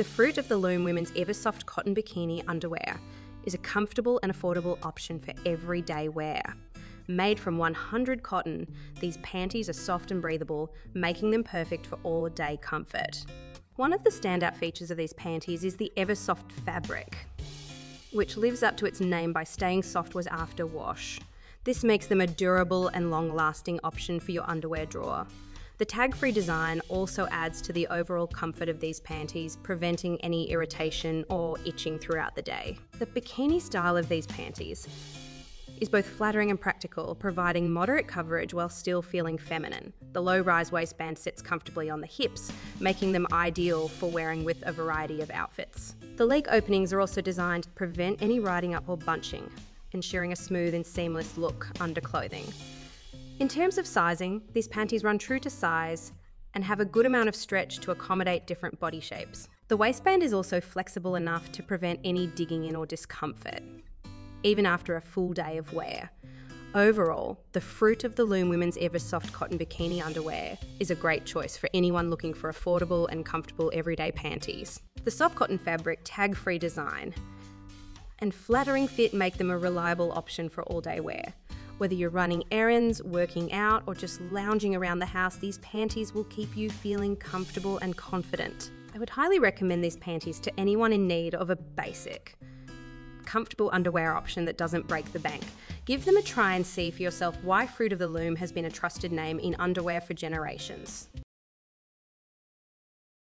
The Fruit of the Loom Women's Eversoft Cotton Bikini Underwear is a comfortable and affordable option for everyday wear. Made from 100 cotton, these panties are soft and breathable, making them perfect for all day comfort. One of the standout features of these panties is the Eversoft fabric, which lives up to its name by staying soft was after wash. This makes them a durable and long lasting option for your underwear drawer. The tag free design also adds to the overall comfort of these panties, preventing any irritation or itching throughout the day. The bikini style of these panties is both flattering and practical, providing moderate coverage while still feeling feminine. The low rise waistband sits comfortably on the hips, making them ideal for wearing with a variety of outfits. The leg openings are also designed to prevent any riding up or bunching, ensuring a smooth and seamless look under clothing. In terms of sizing, these panties run true to size and have a good amount of stretch to accommodate different body shapes. The waistband is also flexible enough to prevent any digging in or discomfort, even after a full day of wear. Overall, the fruit of the Loom Women's Eversoft cotton bikini underwear is a great choice for anyone looking for affordable and comfortable everyday panties. The soft cotton fabric, tag free design, and flattering fit make them a reliable option for all day wear. Whether you're running errands, working out, or just lounging around the house, these panties will keep you feeling comfortable and confident. I would highly recommend these panties to anyone in need of a basic, comfortable underwear option that doesn't break the bank. Give them a try and see for yourself why Fruit of the Loom has been a trusted name in underwear for generations.